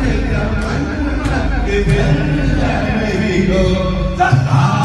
Hãy subscribe